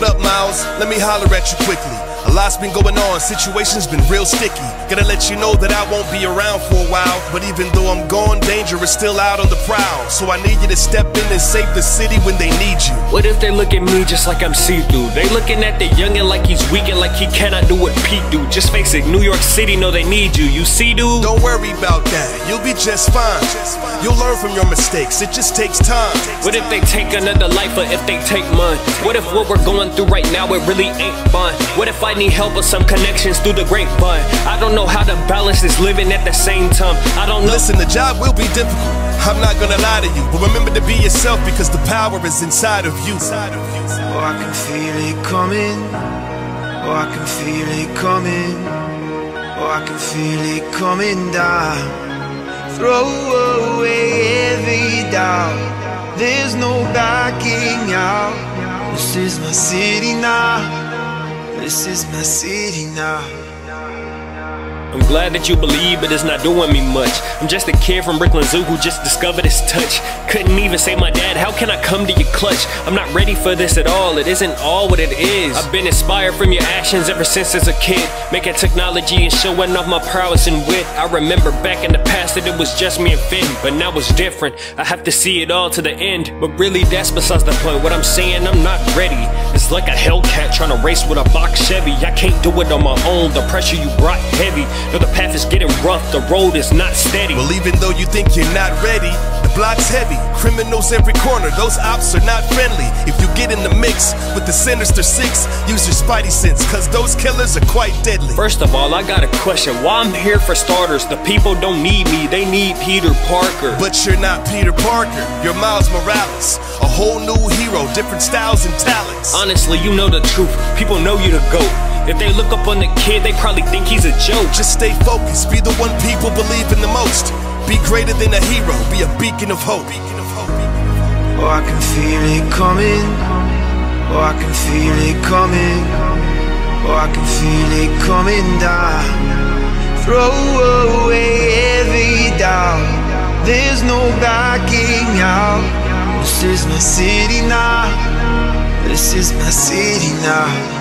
What up, Miles? Let me holler at you quickly. A lot's been going on, situation's been real sticky. Gotta let you know that I won't be around for a while. But even though I'm gone, danger is still out on the prowl. So I need you to step in and save the city when they need you. What if they look at me just like I'm see-through? They looking at the youngin' like he's weak and like he cannot do what Pete do. Just face it, New York City know they need you. You see, dude? Don't worry about that, you'll be just fine. You'll learn from your mistakes, it just takes time. What if they take another life or if they take mine? What if what we're going through right now, it really ain't fun? What if I need help with some connections through the grapevine? I don't know how to balance this living at the same time. I don't know. Listen, the job will be difficult. I'm not gonna lie to you, but remember to be yourself because the power is inside of you. Oh, I can feel it coming. Oh, I can feel it coming. Oh, I can feel it coming down. Throw away every doubt. There's no backing out. This is my city now. This is my city now. I'm glad that you believe, but it's not doing me much. I'm just a kid from Brooklyn Zoo who just discovered his touch. Couldn't even say my dad, how can I come to your clutch? I'm not ready for this at all, it isn't all what it is. I've been inspired from your actions ever since as a kid. Making technology and showing off my prowess and wit. I remember back in the past that it was just me and Phin, but now it's different. I have to see it all to the end, but really that's besides the point. What I'm saying, I'm not ready. Like a Hellcat trying to race with a box Chevy. I can't do it on my own, the pressure you brought heavy. No, the path is getting rough, the road is not steady. Well, even though you think you're not ready, the block's heavy. Criminals every corner, those ops are not friendly. If get in the mix with the Sinister Six, use your spidey sense, cause those killers are quite deadly. First of all, I got a question. Why I'm here for starters? The people don't need me, they need Peter Parker. But you're not Peter Parker, you're Miles Morales. A whole new hero, different styles and talents. Honestly, you know the truth. People know you the GOAT. If they look up on the kid, they probably think he's a joke. Just stay focused, be the one people believe in the most. Be greater than a hero, be a beacon of hope. Oh, I can feel it coming. Oh, I can feel it coming. Oh, I can feel it coming down. Throw away every doubt. There's no backing out. This is my city now. This is my city now.